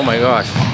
Oh my gosh.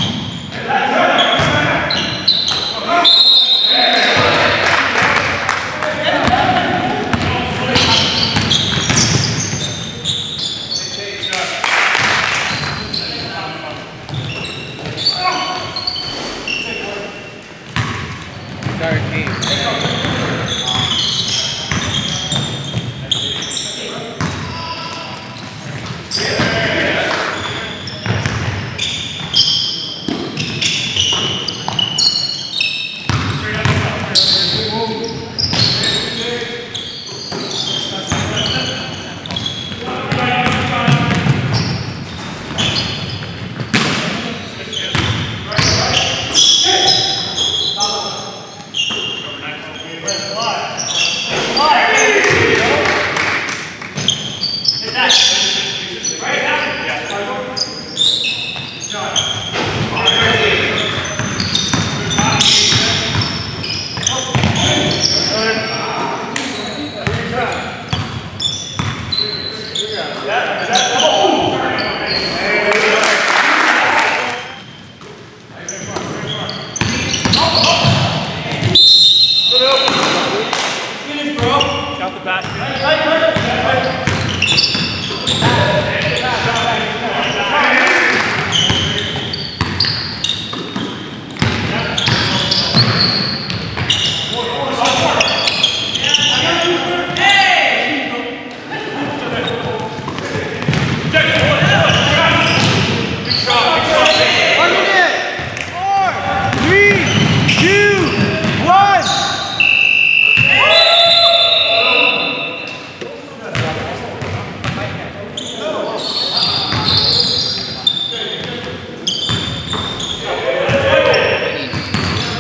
Count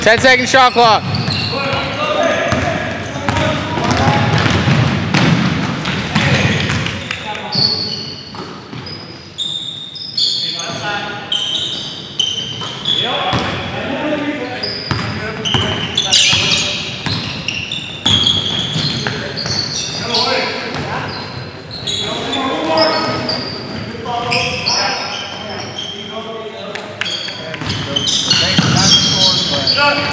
10 second shot clock.